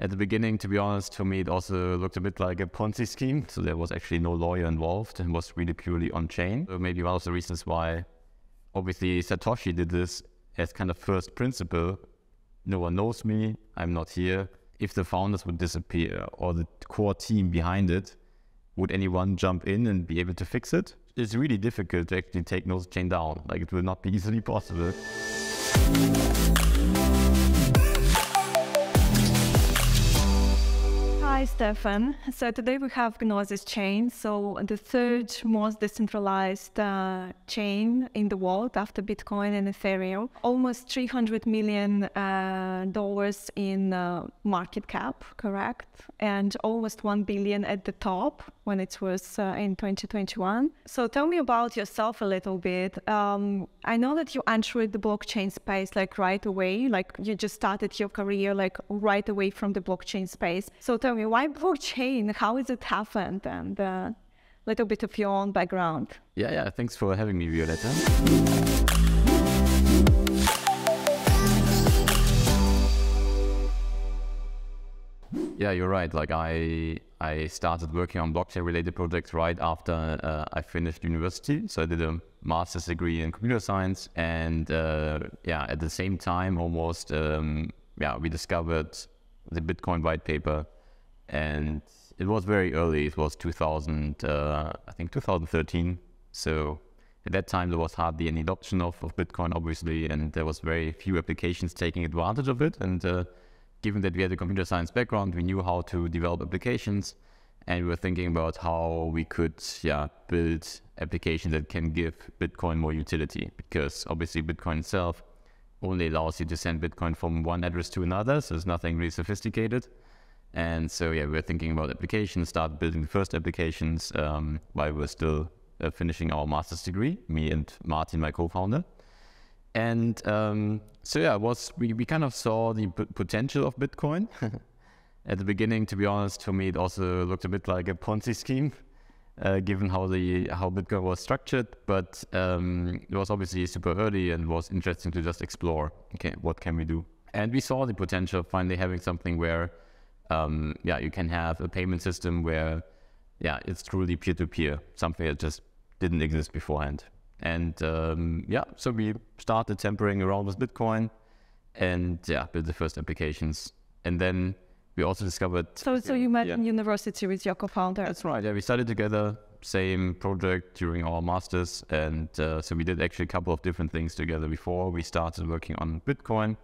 At the beginning, to be honest, for me, it also looked a bit like a Ponzi scheme. So there was actually no lawyer involved and was really purely on chain. So maybe one of the reasons why, obviously, Satoshi did this as kind of first principle. No one knows me. I'm not here. If the founders would disappear or the core team behind it, would anyone jump in and be able to fix it? It's really difficult to actually take Gnosis Chain down. Like it will not be easily possible. Hi, Stefan. So today we have Gnosis Chain, so the third most decentralized uh, chain in the world after Bitcoin and Ethereum. Almost 300 million uh, dollars in uh, market cap, correct? And almost 1 billion at the top when it was uh, in 2021. So tell me about yourself a little bit. Um, I know that you entered the blockchain space like right away, like you just started your career like right away from the blockchain space. So tell me why blockchain? How has it happened? And a uh, little bit of your own background. Yeah, yeah. Thanks for having me, Violetta. Yeah, you're right. Like I, I started working on blockchain-related projects right after uh, I finished university. So I did a master's degree in computer science, and uh, yeah, at the same time, almost, um, yeah, we discovered the Bitcoin white paper and it was very early. It was 2000, uh, I think 2013. So at that time there was hardly any adoption of, of Bitcoin, obviously, and there was very few applications taking advantage of it. And uh, given that we had a computer science background, we knew how to develop applications, and we were thinking about how we could, yeah, build applications that can give Bitcoin more utility. Because obviously Bitcoin itself only allows you to send Bitcoin from one address to another, so it's nothing really sophisticated. And so, yeah, we were thinking about applications, start building the first applications um, while we were still uh, finishing our master's degree, me and Martin, my co-founder. And um, so, yeah, was we, we kind of saw the potential of Bitcoin. At the beginning, to be honest, for me, it also looked a bit like a Ponzi scheme, uh, given how the how Bitcoin was structured. But um, it was obviously super early and was interesting to just explore. Okay, what can we do? And we saw the potential of finally having something where um, yeah, you can have a payment system where, yeah, it's truly peer to peer, something that just didn't exist beforehand. And um, yeah, so we started tampering around with Bitcoin and yeah, built the first applications. And then we also discovered. So, so you met yeah. in university with your co-founder. That's right. Yeah, we studied together, same project during our masters, and uh, so we did actually a couple of different things together before we started working on Bitcoin.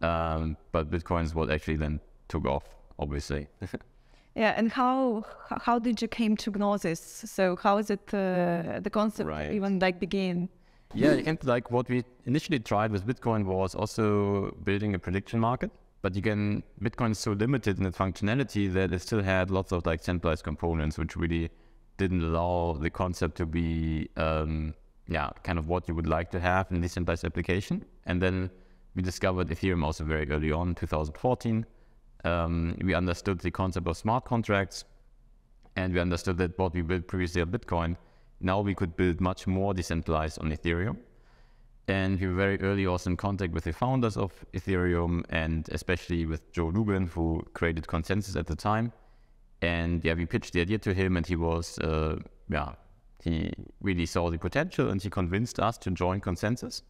Um, but Bitcoin is what actually then took off obviously. yeah, and how how did you came to Gnosis? So how is it uh, the concept right. even like begin? Yeah, and like what we initially tried with Bitcoin was also building a prediction market. But again, Bitcoin is so limited in its functionality that it still had lots of like centralized components, which really didn't allow the concept to be, um, yeah, kind of what you would like to have in a decentralized application. And then we discovered Ethereum also very early on, 2014 um, we understood the concept of smart contracts, and we understood that what we built previously on Bitcoin, now we could build much more decentralized on Ethereum. And we were very early also in contact with the founders of Ethereum and especially with Joe Lubin, who created ConsenSys at the time. And yeah, we pitched the idea to him, and he was, uh, yeah, he really saw the potential and he convinced us to join ConsenSys.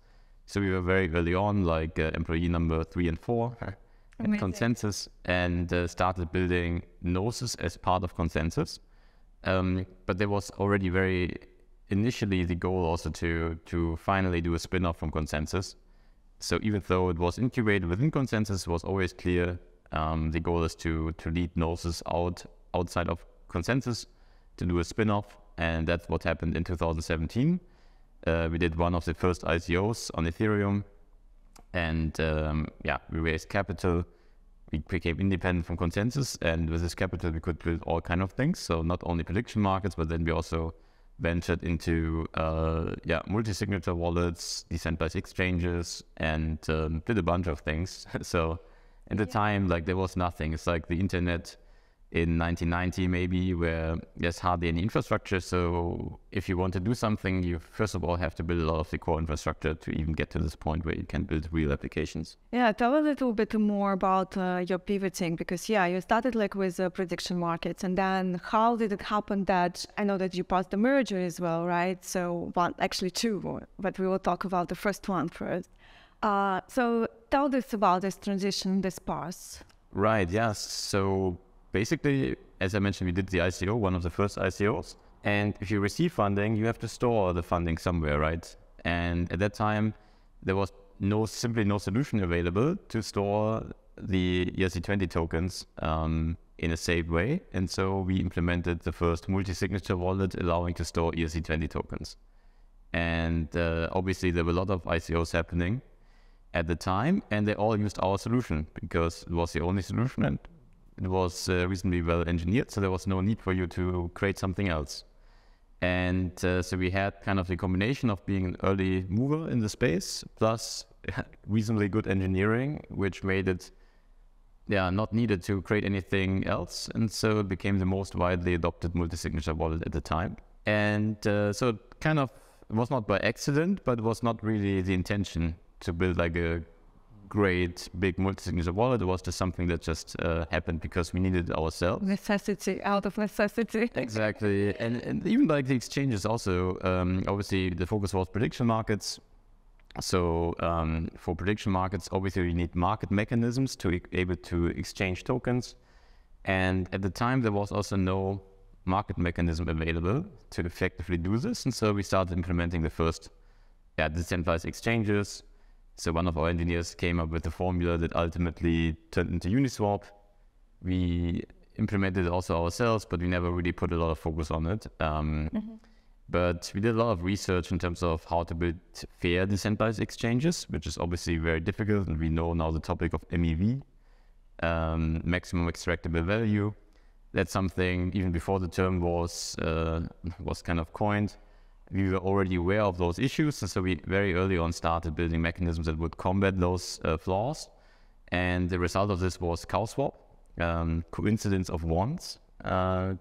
So we were very early on, like uh, employee number three and four. Amazing. ConsenSys and uh, started building Gnosis as part of ConsenSys. Um, but there was already very initially the goal also to to finally do a spin-off from ConsenSys. So even though it was incubated within ConsenSys, was always clear um, the goal is to to lead Gnosis out outside of ConsenSys to do a spin-off, and that's what happened in 2017. Uh, we did one of the first ICOs on Ethereum and um, yeah, we raised capital. We became independent from ConsenSys, and with this capital, we could build all kind of things. So not only prediction markets, but then we also ventured into uh, yeah multi-signature wallets, decentralized exchanges, and um, did a bunch of things. so at the time, like there was nothing. It's like the internet in 1990 maybe where there's hardly any infrastructure. So if you want to do something you first of all have to build a lot of the core infrastructure to even get to this point where you can build real applications. Yeah tell a little bit more about uh, your pivoting because yeah you started like with uh, prediction markets and then how did it happen that i know that you passed the merger as well right? So one actually two but we will talk about the first one first. Uh, so tell us about this transition this pass right yes so basically, as I mentioned, we did the ICO, one of the first ICOs. And if you receive funding, you have to store the funding somewhere, right? And at that time, there was no simply no solution available to store the ERC20 tokens um, in a safe way. And so we implemented the first multi-signature wallet allowing to store ERC20 tokens. And uh, obviously, there were a lot of ICOs happening at the time, and they all used our solution because it was the only solution, and it was uh, reasonably well engineered, so there was no need for you to create something else. And uh, so we had kind of the combination of being an early mover in the space plus reasonably good engineering, which made it yeah not needed to create anything else. And so it became the most widely adopted multi-signature wallet at the time. And uh, so it kind of was not by accident, but it was not really the intention to build like a great big multi-signature wallet. It was just something that just uh, happened because we needed it ourselves. Necessity, out of necessity. exactly. And, and even like the exchanges also, um, obviously the focus was prediction markets. So um, for prediction markets, obviously you need market mechanisms to be able to exchange tokens. And at the time, there was also no market mechanism available to effectively do this. And so we started implementing the first yeah, decentralized exchanges, so one of our engineers came up with a formula that ultimately turned into Uniswap. We implemented it also ourselves, but we never really put a lot of focus on it. Um, mm-hmm. But we did a lot of research in terms of how to build fair decentralized exchanges, which is obviously very difficult. And we know now the topic of MEV, um, maximum extractable value. That's something even before the term was uh, was kind of coined we were already aware of those issues, and so we very early on started building mechanisms that would combat those uh, flaws. And the result of this was CoW Swap, um, coincidence of wants. Uh,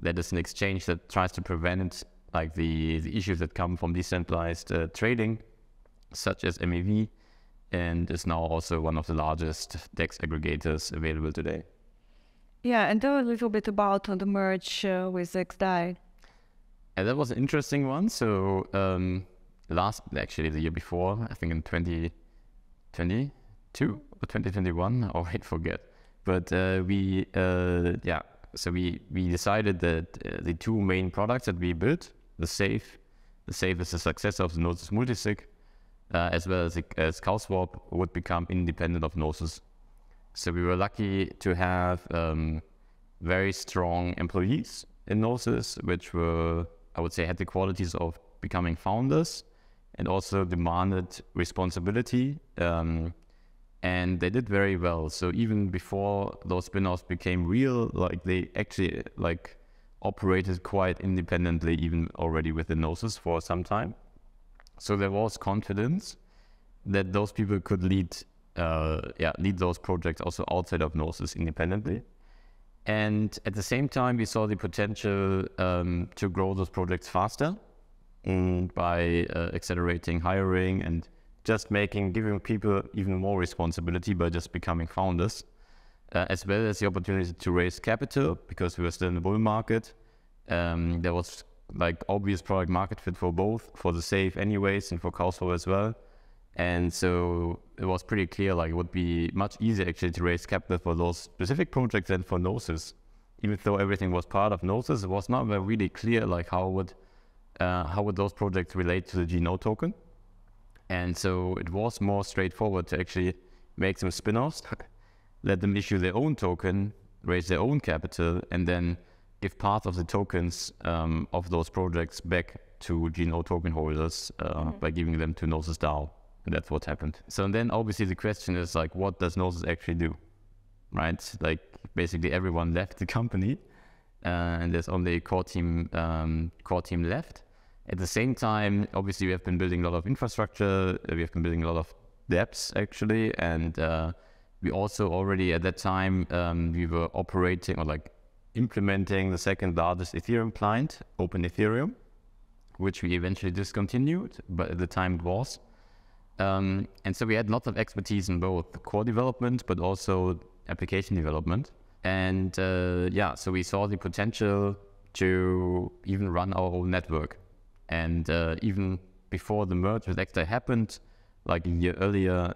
that is an exchange that tries to prevent like the, the issues that come from decentralized uh, trading, such as MEV, and is now also one of the largest DEX aggregators available today. Yeah, and tell a little bit about the merge uh, with XDAI. And that was an interesting one. So um, last, actually the year before, I think in 2022 or 2021, oh, I forget. But uh, we, uh, yeah, so we, we decided that uh, the two main products that we built, the Safe, the Safe is the successor of the Gnosis Multisig, uh, as well as, as CoW Swap would become independent of Gnosis. So we were lucky to have um, very strong employees in Gnosis, which were I would say, had the qualities of becoming founders and also demanded responsibility. Um, and they did very well. So even before those spin-offs became real, like they actually like operated quite independently, even already within Gnosis for some time. So there was confidence that those people could lead, uh, yeah, lead those projects also outside of Gnosis independently. And at the same time, we saw the potential um, to grow those projects faster mm, by uh, accelerating hiring and just making, giving people even more responsibility by just becoming founders, uh, as well as the opportunity to raise capital because we were still in the bull market. Um, there was like obvious product market fit for both, for the safe anyways, and for CoW Swap as well. And so it was pretty clear like it would be much easier actually to raise capital for those specific projects than for Gnosis. Even though everything was part of Gnosis, it was not really clear like how would uh, how would those projects relate to the GNO token. And so it was more straightforward to actually make some spin-offs, let them issue their own token, raise their own capital, and then give part of the tokens um, of those projects back to GNO token holders uh, mm-hmm. by giving them to Gnosis DAO. And that's what happened. So then obviously the question is like, what does Gnosis actually do? Right? Like basically everyone left the company uh, and there's only a core team, um, core team left. At the same time, obviously we have been building a lot of infrastructure. We have been building a lot of dApps actually. And uh, we also already at that time, um, we were operating or like implementing the second largest Ethereum client, Open Ethereum, which we eventually discontinued, but at the time it was. Um, and so we had lots of expertise in both core development, but also application development. And uh, yeah, so we saw the potential to even run our own network. And uh, even before the merge with XDAI happened, like a year earlier,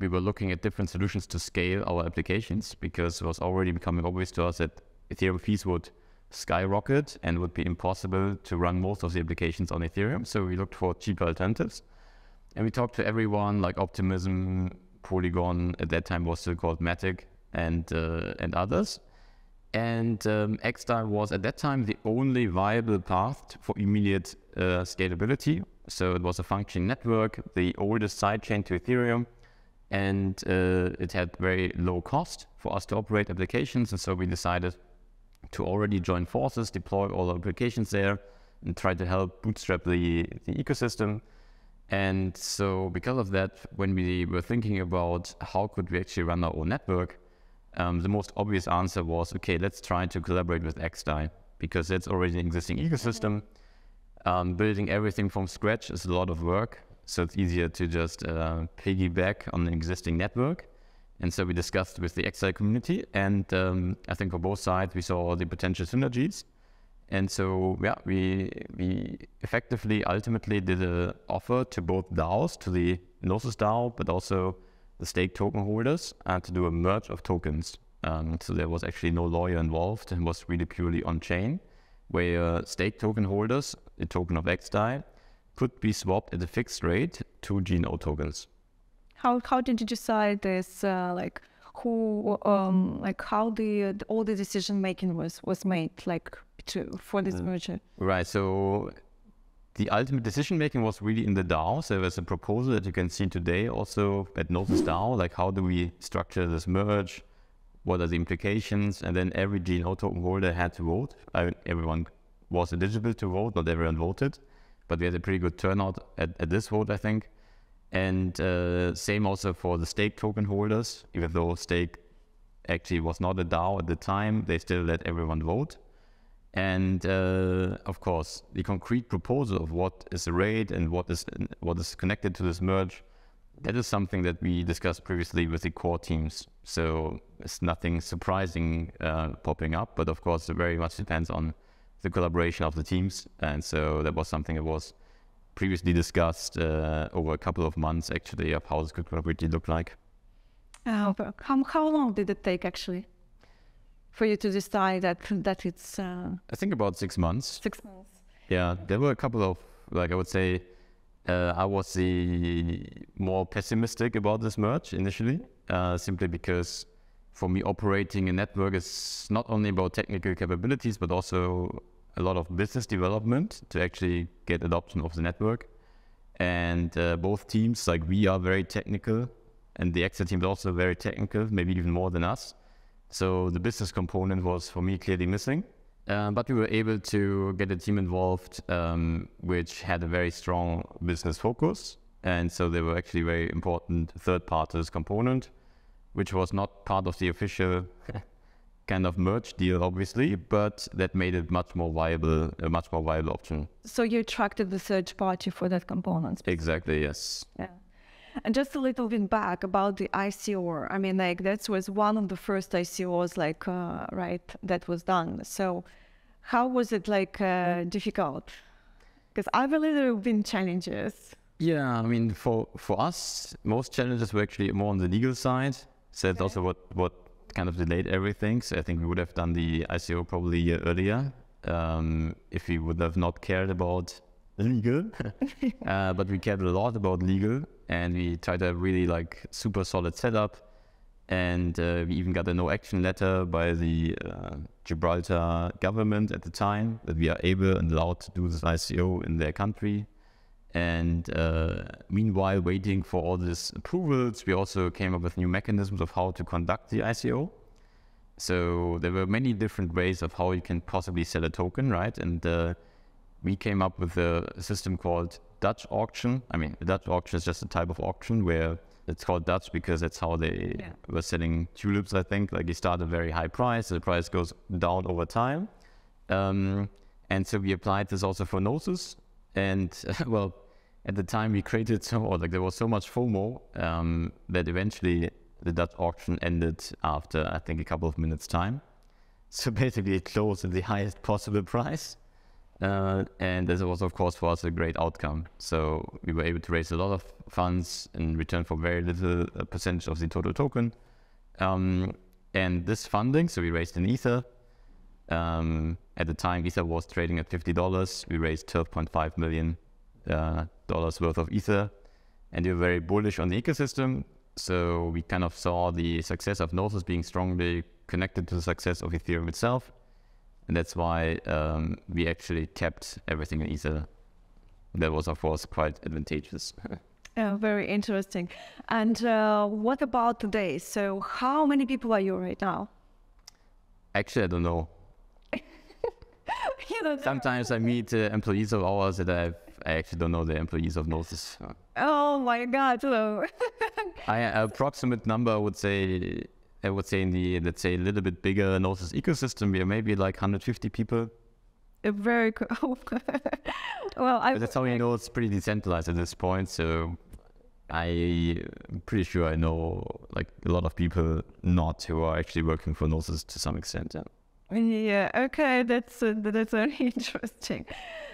we were looking at different solutions to scale our applications because it was already becoming obvious to us that Ethereum fees would skyrocket and would be impossible to run most of the applications on Ethereum. So we looked for cheaper alternatives. And we talked to everyone like Optimism, Polygon, at that time was still called Matic, and uh, and others. And um, XDAI was at that time the only viable path for immediate uh, scalability. So it was a functioning network, the oldest sidechain to Ethereum, and uh, it had very low cost for us to operate applications. And so we decided to already join forces, deploy all our applications there, and try to help bootstrap the, the ecosystem. And so because of that, when we were thinking about how could we actually run our own network, um, the most obvious answer was, okay, let's try to collaborate with XDAI because that's already an existing ecosystem. Um, building everything from scratch is a lot of work. So it's easier to just uh, piggyback on an existing network. And so we discussed with the XDAI community. And um, I think for both sides, we saw the potential synergies. And so, yeah, we we effectively ultimately did an offer to both DAOs, to the Gnosis DAO, but also the stake token holders, uh, to do a merge of tokens. Um, so there was actually no lawyer involved and was really purely on chain, where uh, stake token holders, a token of XDAI, could be swapped at a fixed rate to GNO tokens. How how did you decide this? Uh, like who um like how the all the decision making was was made like to for this merger? Right. So the ultimate decision making was really in the DAO. So there's a proposal that you can see today also at Gnosis DAO, like how do we structure this merge? What are the implications? And then every GNO token holder had to vote. I mean, everyone was eligible to vote, not everyone voted, but we had a pretty good turnout at, at this vote, I think. And uh, same also for the stake token holders, even though stake actually was not a DAO at the time, they still let everyone vote. And uh, of course, the concrete proposal of what is the rate and what is what is connected to this merge, that is something that we discussed previously with the core teams. So it's nothing surprising uh, popping up, but of course, it very much depends on the collaboration of the teams. And so that was something that was previously discussed uh, over a couple of months, actually, of how this could collaboratively look like. Uh, how, how long did it take actually? For you to decide that that it's? Uh, I think about six months. Six months. Yeah, there were a couple of like I would say. Uh, I was the more pessimistic about this merge initially, uh, simply because for me operating a network is not only about technical capabilities but also a lot of business development to actually get adoption of the network. And uh, both teams, like we are very technical, and the XDAI team is also very technical, maybe even more than us. So the business component was for me clearly missing. Uh, but we were able to get a team involved um, which had a very strong business focus. And so they were actually very important third parties component, which was not part of the official kind of merge deal, obviously, but that made it much more viable, a much more viable option. So you attracted the third party for that component. Exactly. Yes. Yeah. And just a little bit back about the ICO. I mean, like that was one of the first ICOs, like uh, right, that was done. So, how was it like uh, difficult? Because I believe there have been challenges. Yeah, I mean, for for us, most challenges were actually more on the legal side. So that's also what what kind of delayed everything. So I think we would have done the ICO probably a year earlier um, if we would have not cared about legal. uh, but we cared a lot about legal and we tried to have really like super solid setup. And uh, we even got a no action letter by the uh, Gibraltar government at the time that we are able and allowed to do this ICO in their country. And uh, meanwhile, waiting for all these approvals, we also came up with new mechanisms of how to conduct the ICO. So there were many different ways of how you can possibly sell a token, right? And uh, we came up with a system called Dutch auction. I mean, Dutch auction is just a type of auction where It's called Dutch because that's how they Yeah. were selling tulips. I think like you start at a very high price, the price goes down over time, um, and so we applied this also for Gnosis. And well, at the time we created so or like there was so much FOMO um, that eventually the Dutch auction ended after I think a couple of minutes time. So basically, it closed at the highest possible price. Uh, and this was, of course, for us a great outcome. So we were able to raise a lot of funds in return for very little uh, percentage of the total token. Um, and this funding, so we raised in Ether. Um, at the time, Ether was trading at fifty dollars. We raised twelve point five million uh, dollars worth of Ether, and we were very bullish on the ecosystem. So we kind of saw the success of Gnosis being strongly connected to the success of Ethereum itself. And that's why um, we actually kept everything in Ether. That was, of course, quite advantageous. Yeah, very interesting. And uh, what about today? So, how many people are you right now? actually, I don't know. Don't know. Sometimes I meet uh, employees of ours that I've, I actually don't know the employees of Gnosis. Oh my God! So, I approximate number I would say I would say in the let's say a little bit bigger Gnosis ecosystem we are maybe like 150 people. a very cool. well, I But that's how you know it's pretty decentralized at this point. So I- I'm pretty sure I know like a lot of people not who are actually working for Gnosis to some extent. Yeah. Yeah. Okay. That's uh, that's very interesting.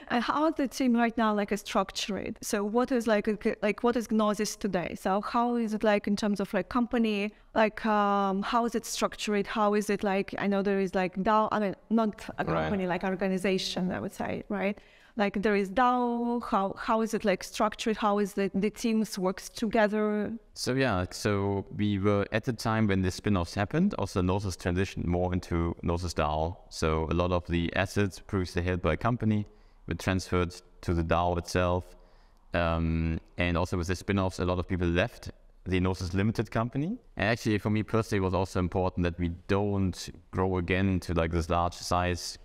And how the team right now like is structured? So what is like like what is Gnosis today? So how is it like in terms of like company? Like um, how is it structured? How is it like? I know there is like DAO. I mean, not a Right. company like organization. I would say right. Like there is DAO. How how is it like structured? How is the the teams works together? So yeah, so we were at the time when the spin-offs happened, also Gnosis transitioned more into Gnosis DAO. So a lot of the assets previously held by a company were transferred to the DAO itself. Um, and also with the spin-offs, a lot of people left the Gnosis Limited company. And actually, for me personally, it was also important that we don't grow again to like this large size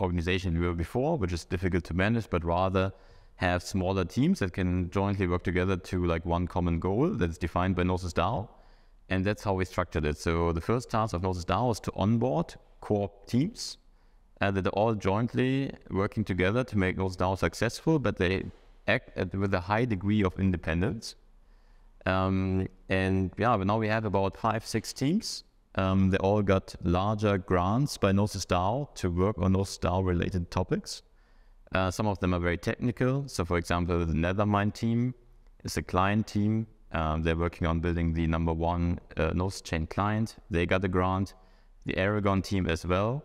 organization we were before, which is difficult to manage, but rather have smaller teams that can jointly work together to like one common goal that's defined by Gnosis DAO. And that's how we structured it. So the first task of Gnosis DAO is to onboard core teams uh, that are all jointly working together to make Gnosis DAO successful, but they act at, with a high degree of independence. Um, and yeah, now we have about five, six teams. Um, they all got larger grants by Gnosis DAO to work on Gnosis DAO related topics. Uh, some of them are very technical. So, for example, the Nethermind team is a client team. Um, they're working on building the number one uh, Gnosis chain client. They got a grant. The Aragon team as well.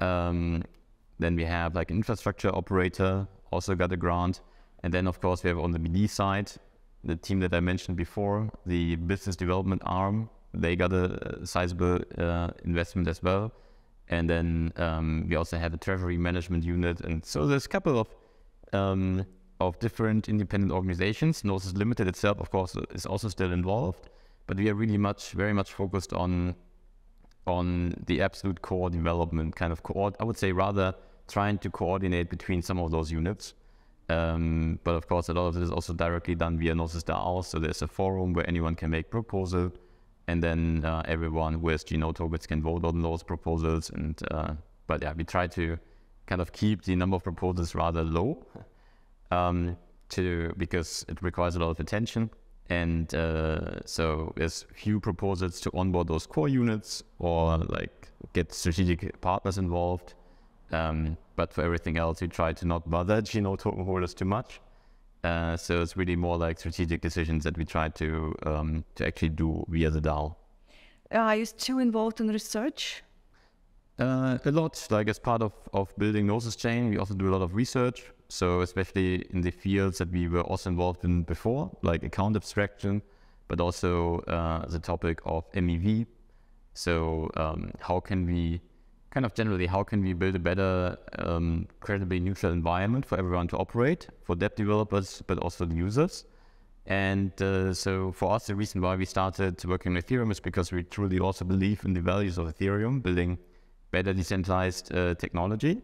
Um, then we have like an infrastructure operator also got a grant. And then, of course, we have on the BD side the team that I mentioned before, the business development arm. They got a, sizable uh, investment as well. And then um, we also have a treasury management unit. And so there's a couple of um, of different independent organizations. Gnosis Limited itself, of course, is also still involved, but we are really much, very much focused on on the absolute core development, kind of co- I would say rather trying to coordinate between some of those units. Um, but of course, a lot of it is also directly done via Gnosis DAO. So there's a forum where anyone can make proposal, and then uh, everyone with GNO tokens can vote on those proposals. And uh, but yeah, we try to kind of keep the number of proposals rather low, um, to because it requires a lot of attention. And uh, so there's few proposals to onboard those core units or like get strategic partners involved. Um, but for everything else, we try to not bother GNO token holders too much. Uh, so it's really more like strategic decisions that we try to um, to actually do via the DAO. Are you still involved in research? Uh, a lot, like as part of, of building Gnosis Chain, we also do a lot of research. So especially in the fields that we were also involved in before, like account abstraction, but also uh, the topic of MEV. So um, how can we, kind of generally, how can we build a better, um, credibly neutral environment for everyone to operate, for dev developers, but also the users. And uh, so for us, the reason why we started working on Ethereum is because we truly also believe in the values of Ethereum, building better decentralized uh, technology.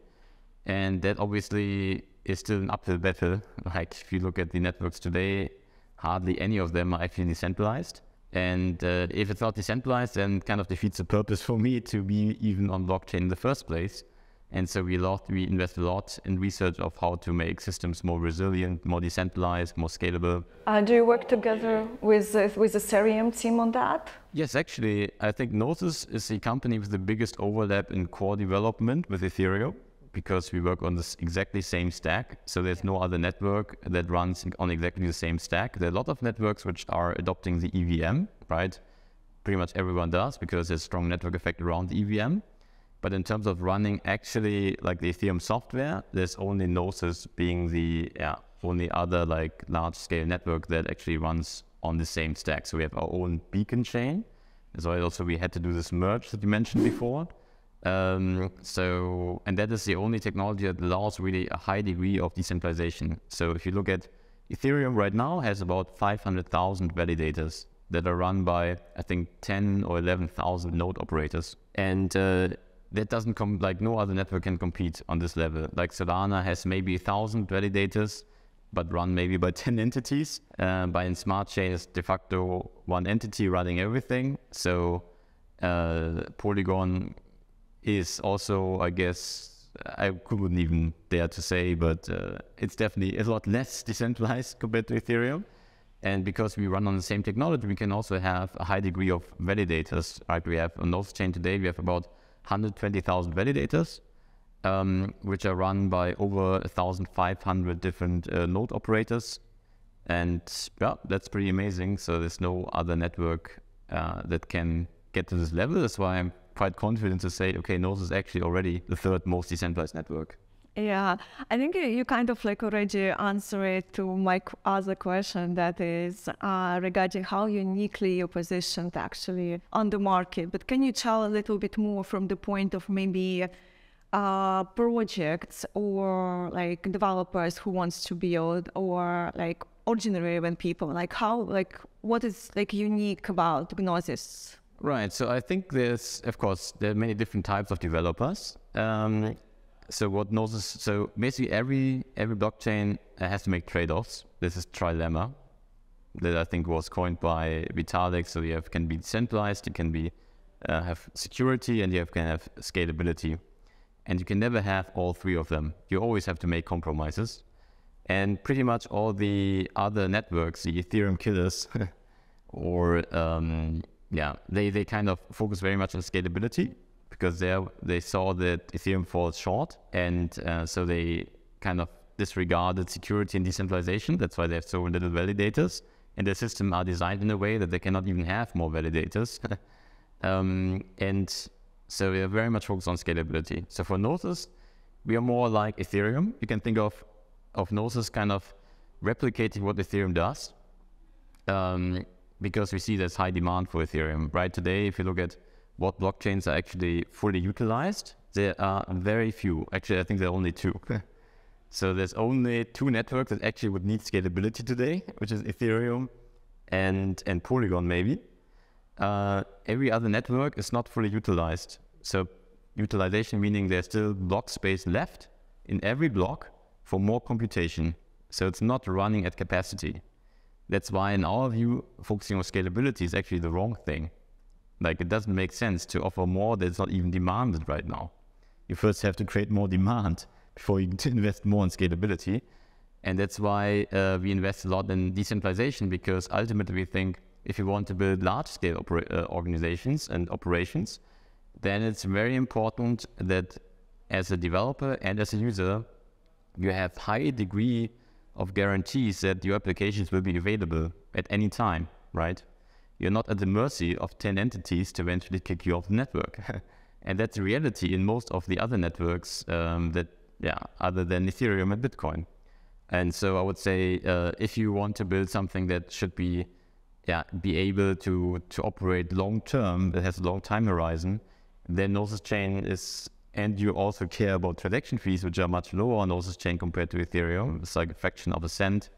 And that obviously is still an uphill battle. Like if you look at the networks today, hardly any of them are actually decentralized. And uh, if it's not decentralized, then kind of defeats the purpose for me to be even on blockchain in the first place. And so we lot we invest a lot in research of how to make systems more resilient, more decentralized, more scalable. Uh, do you work together with uh, with the Ethereum team on that? Yes, actually, I think Gnosis is the company with the biggest overlap in core development with Ethereum because we work on this exactly same stack. So there's no other network that runs on exactly the same stack. There are a lot of networks which are adopting the EVM, right? Pretty much everyone does because there's strong network effect around the EVM. But in terms of running actually like the Ethereum software, there's only Gnosis being the yeah only other like large scale network that actually runs on the same stack. So we have our own beacon chain. So also we had to do this merge that you mentioned before. Um, so and that is the only technology that allows really a high degree of decentralization. So if you look at Ethereum right now has about 500,000 validators that are run by I think 10 or 11,000 node operators. And uh, that doesn't come like no other network can compete on this level. Like Solana has maybe a thousand validators, but run maybe by 10 entities. Uh, BNB Smart Chain is de facto one entity running everything. So uh, Polygon is also, I guess, I couldn't even dare to say, but uh, it's definitely a lot less decentralized compared to Ethereum. And because we run on the same technology, we can also have a high degree of validators. Right? We have on Gnosis chain today, we have about 120,000 validators, um, which are run by over 1,500 different uh, node operators. And yeah, that's pretty amazing. So there's no other network uh, that can get to this level. That's why I'm quite confident to say, okay, Gnosis is actually already the third most decentralized network. Yeah, I think you kind of like already answered to my other question that is uh, regarding how uniquely you're positioned actually on the market. But can you tell a little bit more from the point of maybe uh, projects or like developers who wants to build or like ordinary when people like how like what is like unique about Gnosis? Right. So I think there's of course there are many different types of developers. Um, so what Gnosis, so basically every every blockchain has to make trade-offs. This is trilemma that I think was coined by Vitalik. So you have can be decentralized, you can be uh, have security, and you have, can have scalability, and you can never have all three of them. You always have to make compromises, and pretty much all the other networks, the Ethereum killers, or um, yeah, they they kind of focus very much on scalability because they they saw that Ethereum falls short, and uh, so they kind of disregarded security and decentralization. That's why they have so little validators, and their system are designed in a way that they cannot even have more validators. um, and so we are very much focused on scalability. So for Gnosis, we are more like Ethereum. You can think of of Gnosis kind of replicating what Ethereum does, um, because we see there's high demand for Ethereum. Right today, if you look at what blockchains are actually fully utilized, there are very few. Actually, I think there are only two. so there's only two networks that actually would need scalability today, which is Ethereum and and Polygon maybe. Uh, every other network is not fully utilized. So utilization meaning there's still block space left in every block for more computation. So it's not running at capacity. That's why, in our view, focusing on scalability is actually the wrong thing. Like it doesn't make sense to offer more that's not even demanded right now. You first have to create more demand before you invest more in scalability. And that's why uh, we invest a lot in decentralization because ultimately we think if you want to build large scale uh, organizations and operations, then it's very important that as a developer and as a user, you have high degree of guarantees that your applications will be available at any time, right? You're not at the mercy of 10 entities to eventually kick you off the network. and that's the reality in most of the other networks um, that, yeah, other than Ethereum and Bitcoin. And so I would say uh, if you want to build something that should be, yeah, be able to to operate long term, that has a long time horizon, then Gnosis Chain is, and you also care about transaction fees, which are much lower on Gnosis Chain compared to Ethereum. It's like a fraction of a cent.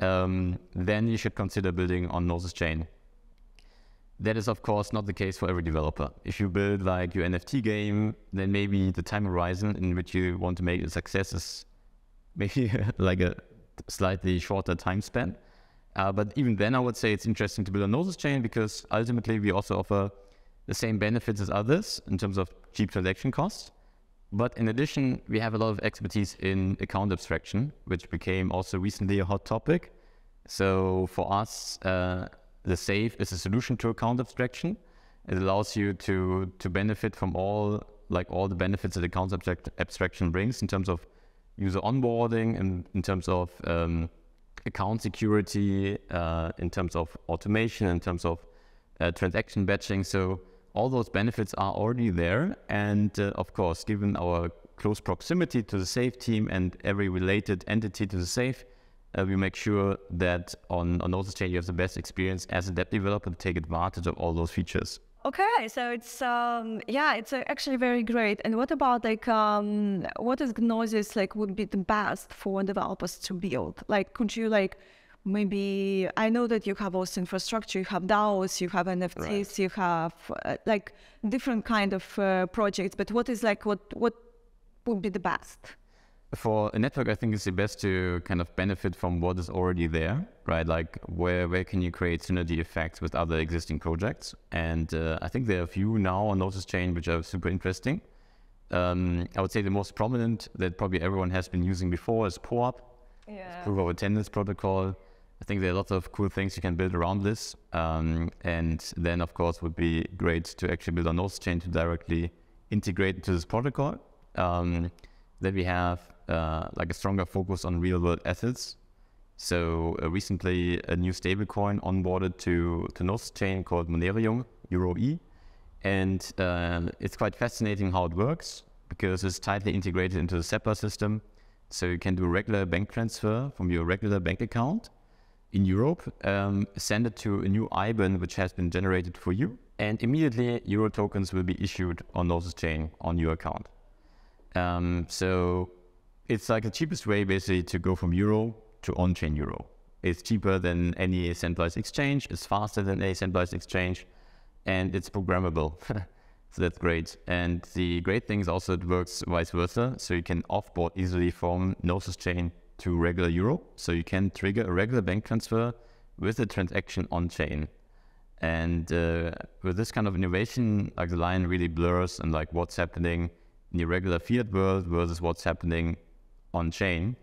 Um, then you should consider building on Gnosis Chain. That is, of course, not the case for every developer. If you build like your NFT game, then maybe the time horizon in which you want to make a success is maybe like a slightly shorter time span. Uh, but even then, I would say it's interesting to build a Gnosis chain because ultimately we also offer the same benefits as others in terms of cheap transaction costs. But in addition, we have a lot of expertise in account abstraction, which became also recently a hot topic. So for us, uh, the Safe is a solution to account abstraction. It allows you to to benefit from all like all the benefits that account abstract, abstraction brings in terms of user onboarding and in terms of um, account security, uh, in terms of automation, in terms of uh, transaction batching. So all those benefits are already there. And uh, of course, given our close proximity to the Safe team and every related entity to the Safe, uh, we make sure that on, on Gnosis Chain you have the best experience as a dev developer to take advantage of all those features. Okay, so it's um, yeah, it's uh, actually very great. And what about like um, what is Gnosis like would be the best for developers to build? Like, could you like maybe I know that you have also infrastructure, you have DAOs, you have NFTs, right. you have uh, like different kind of uh, projects. But what is like what what would be the best? For a network, I think it's the best to kind of benefit from what is already there, right? Like where where can you create synergy effects with other existing projects? And uh, I think there are a few now on Gnosis Chain which are super interesting. Um, I would say the most prominent that probably everyone has been using before is POAP, yeah. proof of attendance protocol. I think there are lots of cool things you can build around this. Um, and then, of course, would be great to actually build a Gnosis chain to directly integrate into this protocol. Um, then we have uh, like a stronger focus on real world assets. So uh, recently, a new stablecoin onboarded to to Gnosis chain called Monerium Euro E, and uh, it's quite fascinating how it works because it's tightly integrated into the SEPA system. So you can do a regular bank transfer from your regular bank account in Europe, um, send it to a new IBAN which has been generated for you, and immediately Euro tokens will be issued on Gnosis Chain on your account. Um, so it's like the cheapest way basically to go from Euro to on-chain Euro. It's cheaper than any centralized exchange, it's faster than any centralized exchange, and it's programmable. so that's great. And the great thing is also it works vice versa. So you can offboard easily from Gnosis Chain to regular euro. So you can trigger a regular bank transfer with a transaction on chain. And uh, with this kind of innovation, like the line really blurs and like what's happening in the regular fiat world versus what's happening on chain.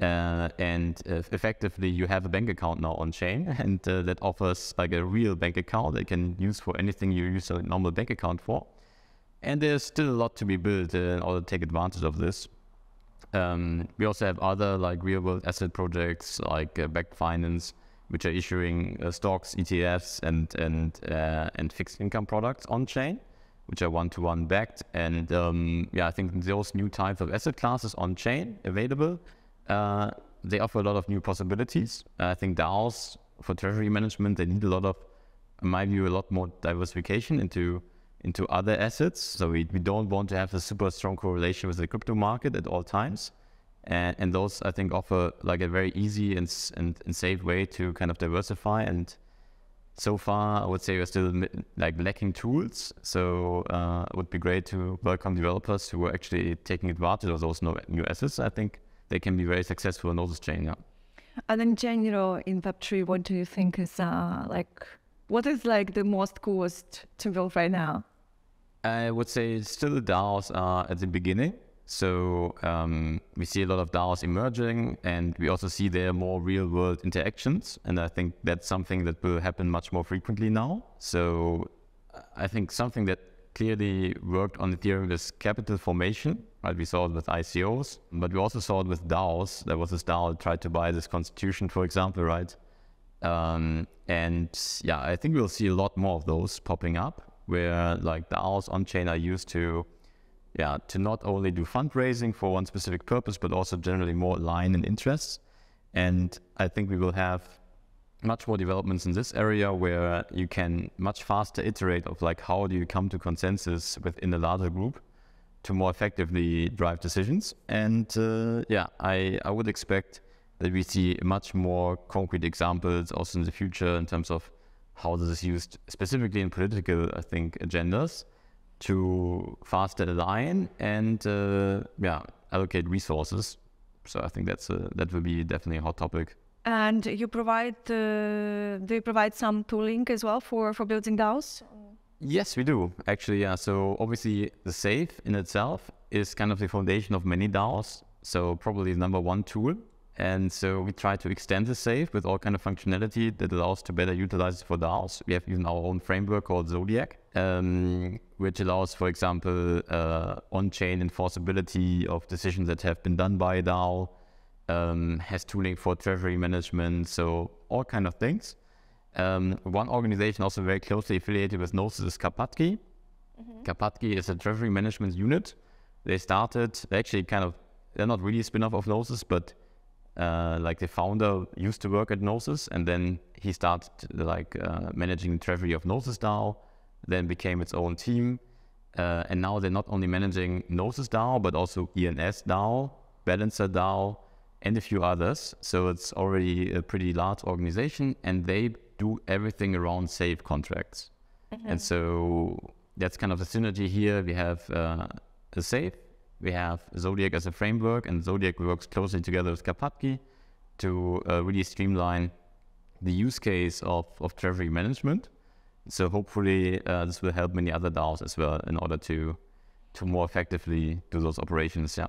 Uh, and uh, effectively, you have a bank account now on chain, and uh, that offers like a real bank account that you can use for anything you use a normal bank account for. And there's still a lot to be built in order to take advantage of this. Um, we also have other like real world asset projects like uh, Backed Finance, which are issuing uh, stocks, ETFs, and and uh, and fixed income products on chain, which are one to one backed. And um, yeah, I think those new types of asset classes on chain available, uh, they offer a lot of new possibilities. I think DAOs for treasury management they need a lot of, in my view, a lot more diversification into into other assets. So we, we don't want to have a super strong correlation with the crypto market at all times. And, and those, I think, offer like a very easy and, and, and safe way to kind of diversify. And so far, I would say we're still like lacking tools. So uh, it would be great to welcome developers who are actually taking advantage of those new assets. I think they can be very successful in Gnosis chain. Yeah. And in general, in Web3, what do you think is uh, like, what is like the most coolest to build right now? I would say still the DAOs are at the beginning. So um, we see a lot of DAOs emerging, and we also see there more real world interactions. And I think that's something that will happen much more frequently now. So I think something that clearly worked on Ethereum is capital formation. Right, we saw it with ICOs, but we also saw it with DAOs. There was this DAO that tried to buy this constitution, for example, right? Um, and yeah, I think we'll see a lot more of those popping up where like DAOs on chain are used to, yeah, to not only do fundraising for one specific purpose, but also generally more align in interests. And I think we will have much more developments in this area where you can much faster iterate of like how do you come to consensus within a larger group to more effectively drive decisions. And uh, yeah, I, I would expect that we see much more concrete examples also in the future in terms of how this is used specifically in political, I think, agendas to faster align and uh, yeah allocate resources. So I think that's a, that will be definitely a hot topic. And you provide uh, do you provide some tooling as well for for building DAOs? Yes, we do actually. Yeah. So obviously, the safe in itself is kind of the foundation of many DAOs. So probably the number one tool. And so we try to extend the safe with all kind of functionality that allows to better utilize it for DAOs. We have even our own framework called Zodiac, um, which allows, for example, uh, on-chain enforceability of decisions that have been done by a DAO. Um, has tooling for treasury management, so all kind of things. Um, one organization also very closely affiliated with Gnosis is Karpatkey. Mm-hmm. Karpatkey is a treasury management unit. They started, actually kind of, they're not really a spin-off of Gnosis, but uh, like the founder used to work at Gnosis and then he started like uh, managing the treasury of Gnosis DAO, then became its own team. Uh, and now they're not only managing Gnosis DAO, but also ENS DAO, Balancer DAO, and a few others. So it's already a pretty large organization and they do everything around safe contracts. Mm-hmm. And so that's kind of the synergy here. We have uh, a safe we have Zodiac as a framework, and Zodiac works closely together with Karpatkey to uh, really streamline the use case of, of treasury management. So hopefully uh, this will help many other DAOs as well in order to to more effectively do those operations. Yeah.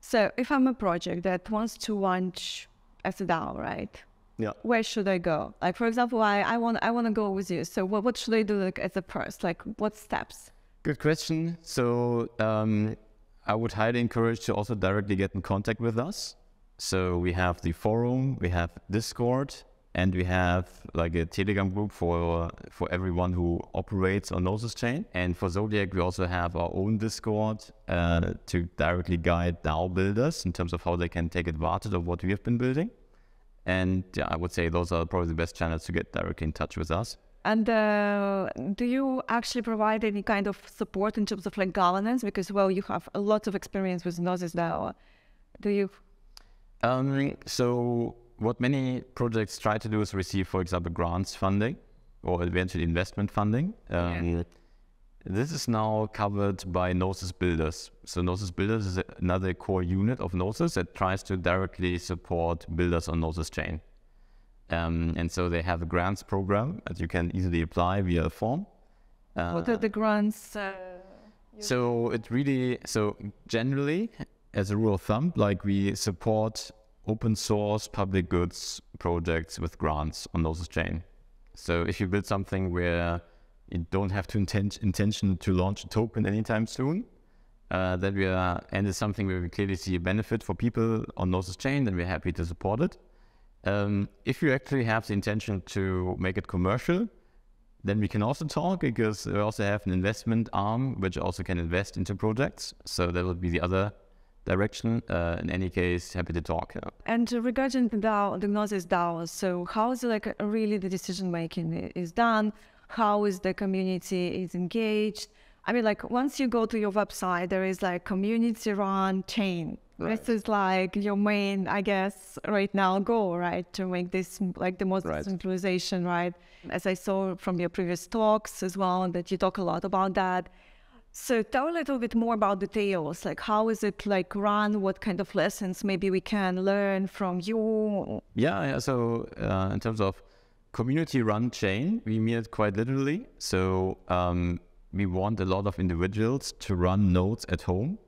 So if I'm a project that wants to launch as a DAO, right? Yeah. Where should I go? Like for example, I, I want I want to go with you. So what, what should I do like as a first? Like what steps? Good question. So um, I would highly encourage to also directly get in contact with us. So we have the forum, we have Discord, and we have like a Telegram group for for everyone who operates on Gnosis chain. And for Zodiac, we also have our own Discord uh, to directly guide DAO builders in terms of how they can take advantage of what we have been building. And yeah, I would say those are probably the best channels to get directly in touch with us. And uh, do you actually provide any kind of support in terms of like governance? Because well, you have a lot of experience with Gnosis now. Do you? Um, so what many projects try to do is receive, for example, grants funding or eventually investment funding. Um, yeah. This is now covered by Gnosis Builders. So Gnosis Builders is another core unit of Gnosis that tries to directly support builders on Gnosis chain. Um, and so they have a grants program that you can easily apply via a form. Uh, what are the grants? Uh, so it really, so generally, as a rule of thumb, like we support open source public goods projects with grants on Gnosis chain. So if you build something where you don't have to intent, intention to launch a token anytime soon, uh, that we are, and it's something where we clearly see a benefit for people on Gnosis chain, then we're happy to support it. Um, if you actually have the intention to make it commercial, then we can also talk because we also have an investment arm which also can invest into projects. So that would be the other direction. Uh, in any case, happy to talk. Yeah. And regarding the DAO, the Gnosis DAO, so how is like really the decision making is done? How is the community is engaged? I mean, like once you go to your website, there is like community run chain Right. This is like your main, I guess, right now goal, right? To make this like the most right. decentralization, right? As I saw from your previous talks as well, that you talk a lot about that. So tell a little bit more about the details, like how is it like run? What kind of lessons maybe we can learn from you? Yeah, yeah. So uh, in terms of community run chain, we mean it quite literally. So um, we want a lot of individuals to run nodes at home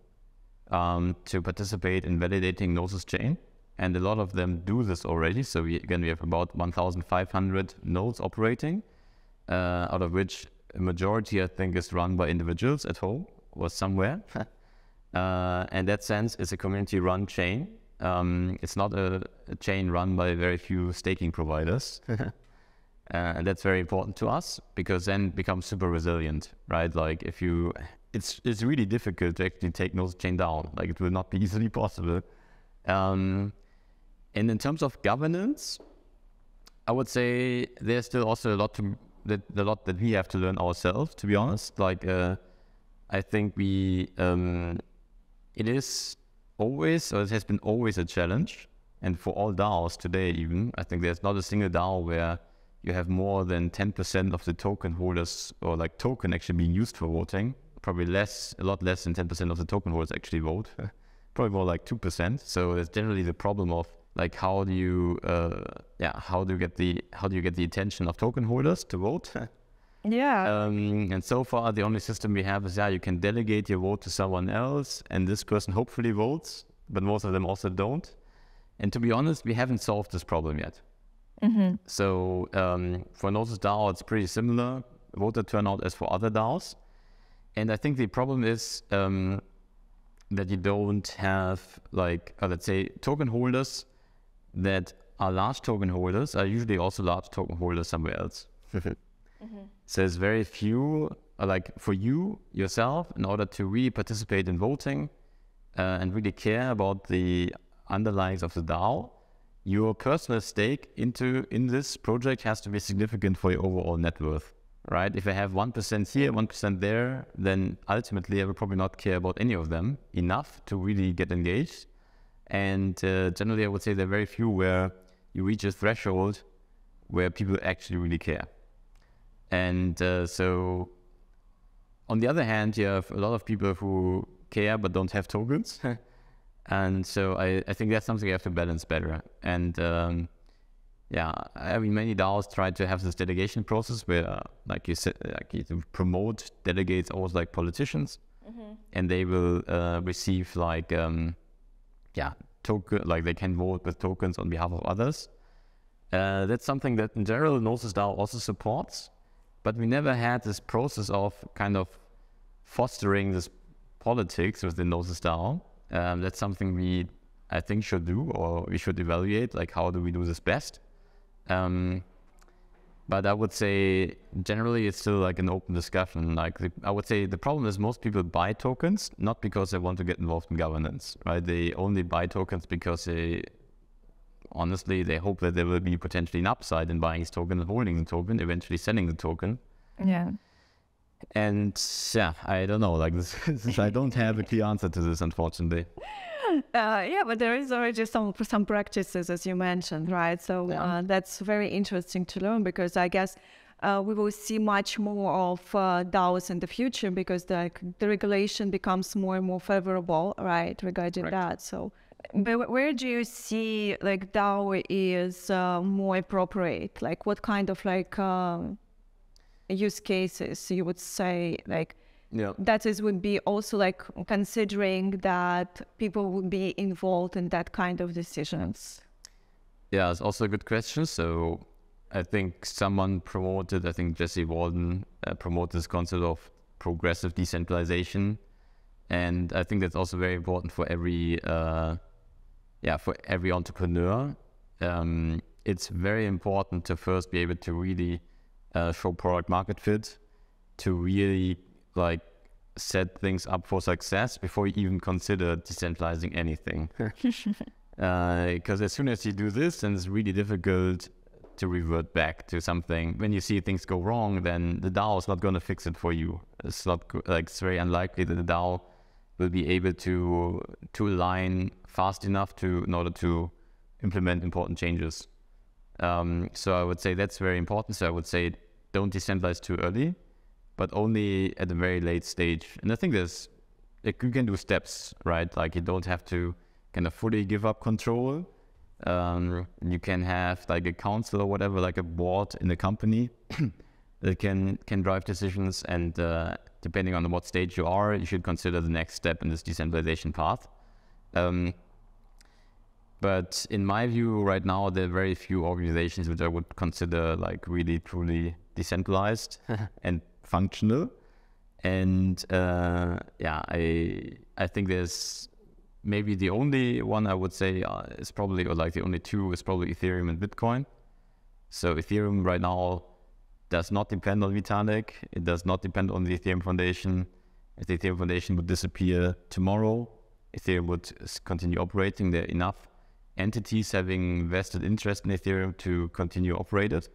um, to participate in validating Gnosis chain. And a lot of them do this already. So we, again, we have about 1,500 nodes operating, uh, out of which a majority, I think, is run by individuals at home or somewhere. uh, and that sense is a community-run chain. Um, it's not a, a, chain run by very few staking providers. uh, and that's very important to us because then it becomes super resilient, right? Like if you it's it's really difficult to actually take Gnosis chain down. Like it will not be easily possible. Um, and in terms of governance, I would say there's still also a lot to that a lot that we have to learn ourselves. To be honest, like uh, I think we um, it is always or it has been always a challenge, and for all DAOs today, even I think there's not a single DAO where you have more than 10% of the token holders or like token actually being used for voting probably less, a lot less than 10% of the token holders actually vote. probably more like 2%. So it's generally the problem of like how do you uh, yeah how do you get the how do you get the attention of token holders to vote yeah um, and so far the only system we have is yeah you can delegate your vote to someone else and this person hopefully votes but most of them also don't and to be honest we haven't solved this problem yet mm-hmm. so um, for Gnosis DAO it's pretty similar voter turnout as for other DAOs and I think the problem is um, that you don't have like uh, let's say token holders that are large token holders are usually also large token holders somewhere else. mm-hmm. So there's very few, uh, like for you yourself, in order to really participate in voting uh, and really care about the underlyings of the DAO, your personal stake into in this project has to be significant for your overall net worth, right? If I have one percent here, one percent there, then ultimately I will probably not care about any of them enough to really get engaged. And uh, generally, I would say there are very few where you reach a threshold where people actually really care. And uh, so, on the other hand, you have a lot of people who care but don't have tokens. and so, I, I think that's something you have to balance better. And um, yeah, I mean, many DAOs try to have this delegation process where, uh, like you said, like you promote delegates almost like politicians, mm-hmm. and they will uh, receive like um, yeah, token like they can vote with tokens on behalf of others. Uh, that's something that in general Gnosis DAO also supports, but we never had this process of kind of fostering this politics within Gnosis DAO. Um, that's something we, I think, should do or we should evaluate. Like, how do we do this best? Um, but I would say generally it's still like an open discussion. Like the, I would say the problem is most people buy tokens not because they want to get involved in governance, right? They only buy tokens because they honestly they hope that there will be potentially an upside in buying this token and holding the token, eventually selling the token. Yeah. And yeah, I don't know. Like this, this I don't have a clear answer to this, unfortunately. Uh, yeah, but there is already some some practices, as you mentioned, right? So yeah. uh, that's very interesting to learn because I guess uh, we will see much more of uh, DAOs in the future because the the regulation becomes more and more favorable, right, regarding that. So, but where do you see like DAO is uh, more appropriate? Like, what kind of like um, use cases you would say like? Yeah. that is would be also like considering that people would be involved in that kind of decisions. Yeah it's also a good question. So i think someone promoted i think jesse walden uh, promoted this concept of progressive decentralization. And i think that's also very important for every uh, yeah for every entrepreneur. Um, it's very important to first be able to really uh, show product market fit to really like set things up for success before you even consider decentralizing anything. Because uh, as soon as you do this, then it's really difficult to revert back to something. When you see things go wrong, then the DAO is not going to fix it for you. It's not like it's very unlikely that the DAO will be able to to align fast enough to in order to implement important changes. Um, so I would say that's very important. So I would say don't decentralize too early but only at a very late stage. And I think there's like you can do steps, right? Like you don't have to kind of fully give up control. Um, you can have like a council or whatever, like a board in the company that can can drive decisions. And uh, depending on what stage you are, you should consider the next step in this decentralization path. Um, but in my view, right now, there are very few organizations which I would consider like really truly decentralized and functional. And uh, yeah, I I think there's maybe the only one I would say uh, is probably, or like the only two is probably Ethereum and Bitcoin. So Ethereum right now does not depend on Vitalik. It does not depend on the Ethereum Foundation. If the Ethereum Foundation would disappear tomorrow, Ethereum would continue operating. There are enough entities having vested interest in Ethereum to continue operate it.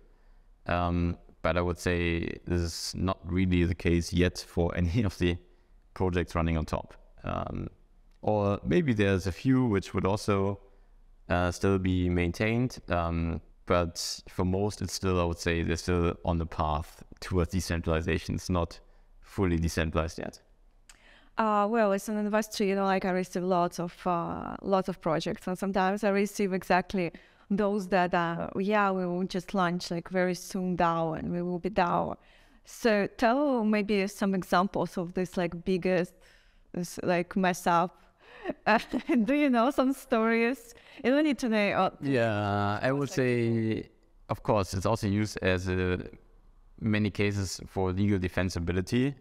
Um, but I would say this is not really the case yet for any of the projects running on top. Um, or maybe there's a few which would also uh, still be maintained. Um, but for most, it's still, I would say, they're still on the path towards decentralization. It's not fully decentralized yet. Uh, well, as an investor, you know, like I receive lots of uh, lots of projects, and sometimes I receive exactly those that are, yeah, we will just launch like very soon DAO, and we will be DAO. So tell maybe some examples of this like biggest like mess up. do you know some stories? You don't need to know. Uh, yeah, I would say, of course, it's also used as a many cases for legal defensibility.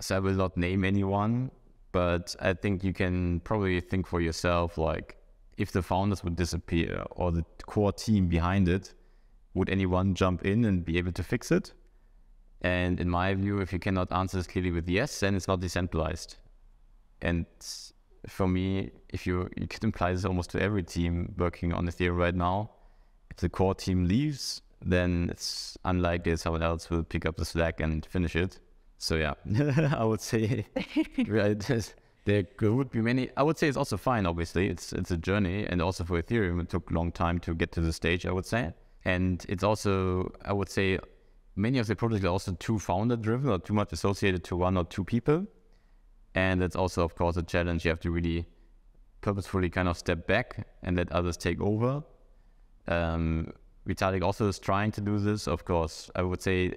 So I will not name anyone, but I think you can probably think for yourself like if the founders would disappear or the core team behind it, would anyone jump in and be able to fix it? And in my view, if you cannot answer this clearly with yes, then it's not decentralized. And for me, if you you could imply this almost to every team working on Ethereum right now, if the core team leaves, then it's unlikely someone else will pick up the slack and finish it. So yeah, I would say there would be many. I would say it's also fine. Obviously, it's it's a journey, and also for Ethereum, it took a long time to get to the stage. I would say, and it's also I would say many of the projects are also too founder driven or too much associated to one or two people, and it's also of course a challenge. You have to really purposefully kind of step back and let others take over. Um, Vitalik also is trying to do this. Of course, I would say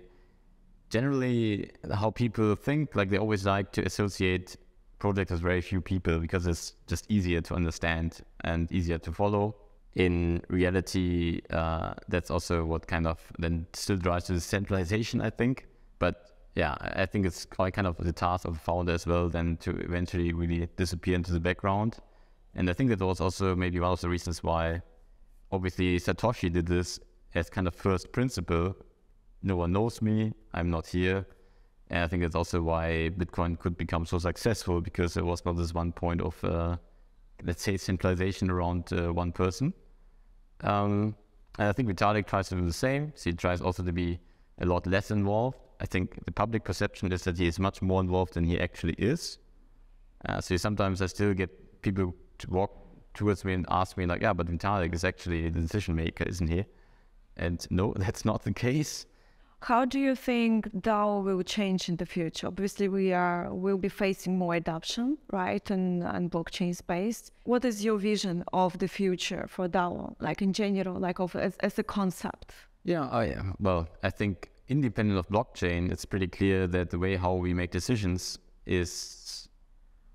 generally how people think, like they always like to associate projects with very few people because it's just easier to understand and easier to follow. In reality, uh, that's also what kind of then still drives to the centralization, I think. But yeah, I think it's quite kind of the task of the founder as well, then to eventually really disappear into the background. And I think that was also maybe one of the reasons why, obviously, Satoshi did this as kind of first principle no one knows me, I'm not here. And I think that's also why Bitcoin could become so successful because there was not this one point of, uh, let's say, centralization around uh, one person. Um, and I think Vitalik tries to do the same. So he tries also to be a lot less involved. I think the public perception is that he is much more involved than he actually is. Uh, so sometimes I still get people to walk towards me and ask me like, yeah, but Vitalik is actually the decision maker, isn't he? And no, that's not the case. How do you think DAO will change in the future? Obviously, we are will be facing more adoption, right, and and blockchain space. What is your vision of the future for DAO, like in general, like of as, as a concept? Yeah, oh, I well, I think independent of blockchain, it's pretty clear that the way how we make decisions is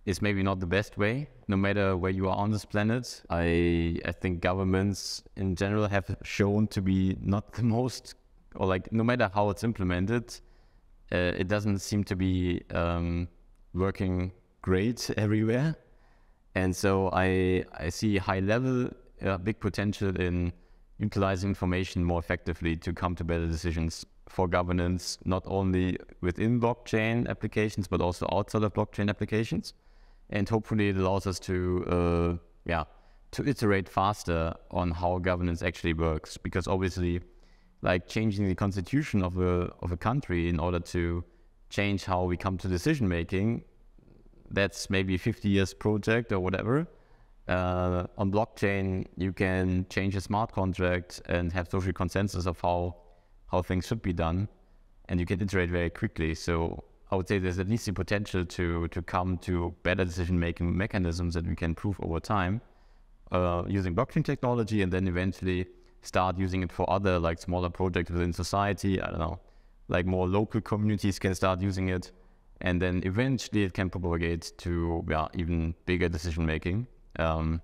is maybe not the best way, no matter where you are on this planet. I I think governments in general have shown to be not the most or like no matter how it's implemented, uh, it doesn't seem to be um, working great everywhere. And so I I see high level, uh, big potential in utilizing information more effectively to come to better decisions for governance, not only within blockchain applications but also outside of blockchain applications. And hopefully, it allows us to uh, yeah to iterate faster on how governance actually works because obviously like changing the constitution of a of a country in order to change how we come to decision making. That's maybe a 50 years project or whatever. Uh, on blockchain, you can change a smart contract and have social consensus of how how things should be done, and you can iterate very quickly. So I would say there's at least the potential to to come to better decision making mechanisms that we can prove over time uh, using blockchain technology, and then eventually start using it for other like smaller projects within society. I don't know, like more local communities can start using it, and then eventually it can propagate to yeah even bigger decision making. Um,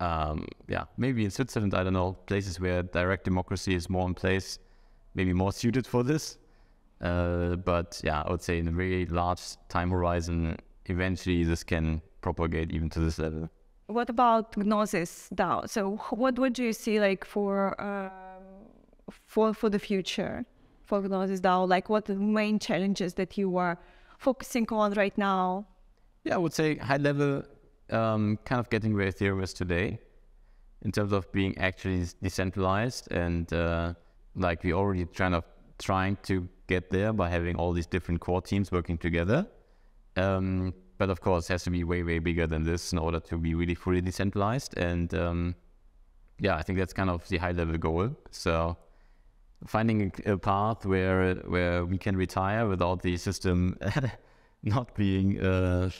um, yeah, maybe in Switzerland, I don't know, places where direct democracy is more in place, maybe more suited for this. Uh, but yeah, I would say in a very large time horizon, eventually this can propagate even to this level. What about Gnosis DAO? So what do you see like for um, for for the future for Gnosis DAO? Like what the main challenges that you are focusing on right now? Yeah, I would say high level, um, kind of getting Ethereum is today, in terms of being actually decentralized and uh, like we already kind of trying to get there by having all these different core teams working together. Um, but of course, it has to be way, way bigger than this in order to be really fully decentralized. And um, yeah, I think that's kind of the high level goal. So finding a path where where we can retire without the system not being uh,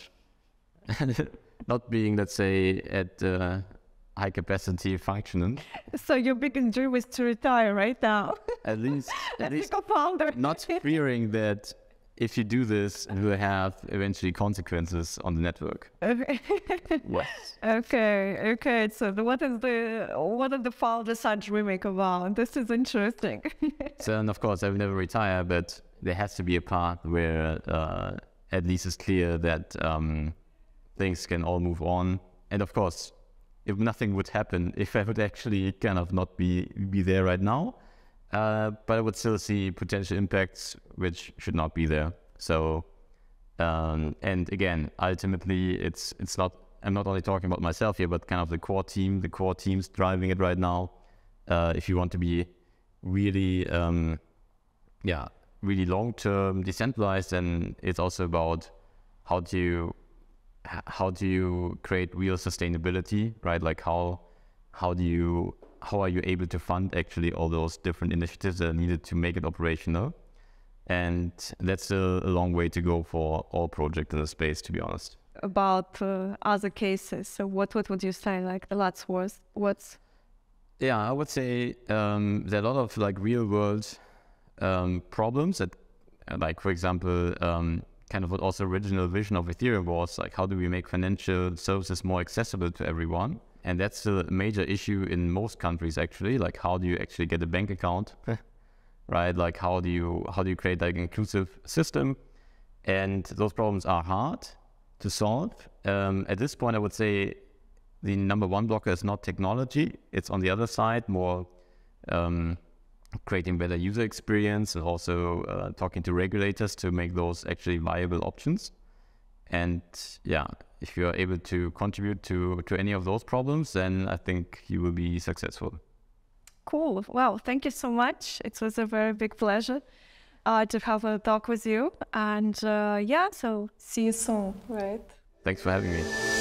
not being, let's say, at uh, high capacity functioning. So your biggest dream is to retire right now. At least, at least not fearing that if you do this, it will have eventually consequences on the network. Okay. Yes. okay. Okay. So the, what is the what are the founders are dreaming about? This is interesting. So, and of course, I will never retire, but there has to be a part where uh, at least it's clear that um, things can all move on. And of course, if nothing would happen, if I would actually kind of not be be there right now, uh, but I would still see potential impacts which should not be there. So, um, and again, ultimately, it's it's not. I'm not only talking about myself here, but kind of the core team, the core teams driving it right now. Uh, if you want to be really, um, yeah, really long term decentralized, and it's also about how do you how do you create real sustainability, right? Like how how do you how are you able to fund actually all those different initiatives that are needed to make it operational? And that's a, a long way to go for all projects in the space, to be honest. about uh, other cases. So what what would you say? Like the last worst. What's Yeah, I would say um, there are a lot of like real world um, problems that, like for example, um, kind of what also original vision of Ethereum was like, how do we make financial services more accessible to everyone? And that's a major issue in most countries actually. Like, how do you actually get a bank account, right? Like, how do you how do you create like an inclusive system? And those problems are hard to solve. Um, at this point, I would say the number one blocker is not technology. It's on the other side, more um, creating better user experience and also uh, talking to regulators to make those actually viable options. And yeah, if you are able to contribute to, to any of those problems, then I think you will be successful. cool? Well, thank you so much. It was a very big pleasure uh, to have a talk with you. And uh, yeah, so see you soon. Right. Thanks for having me.